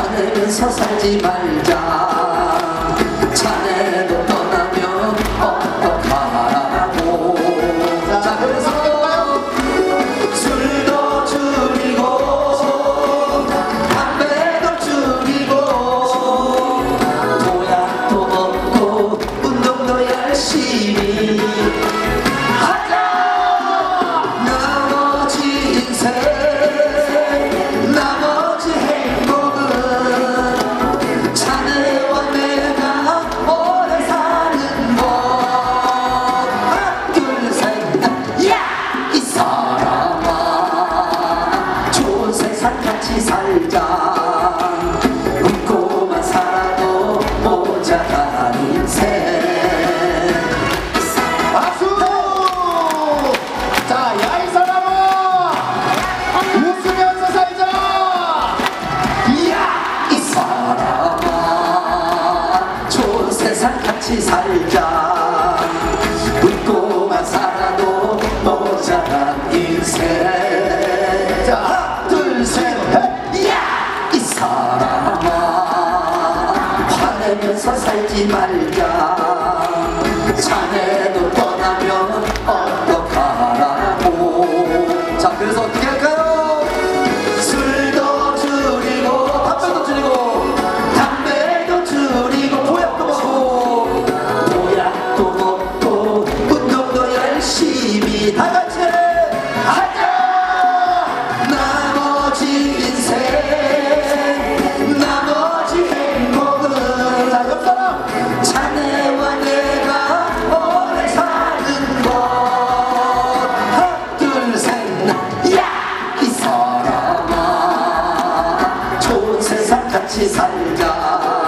화내면서 살지 말자 살자 웃고만 살아도 모자란 인생 박수! 자, 야이 사람아! 웃으면서 살자! 이야 이 사람아 좋은 세상 같이 살자 화내면서 살지 말자. 자네도 떠나면 어떡하라고. 자 그래서 어떻게 할까요? 술도 줄이고 담배도 줄이고 담배도 줄이고 보약도 먹고. 보약도 먹고 운동도 열심히 다 같이 같이 살자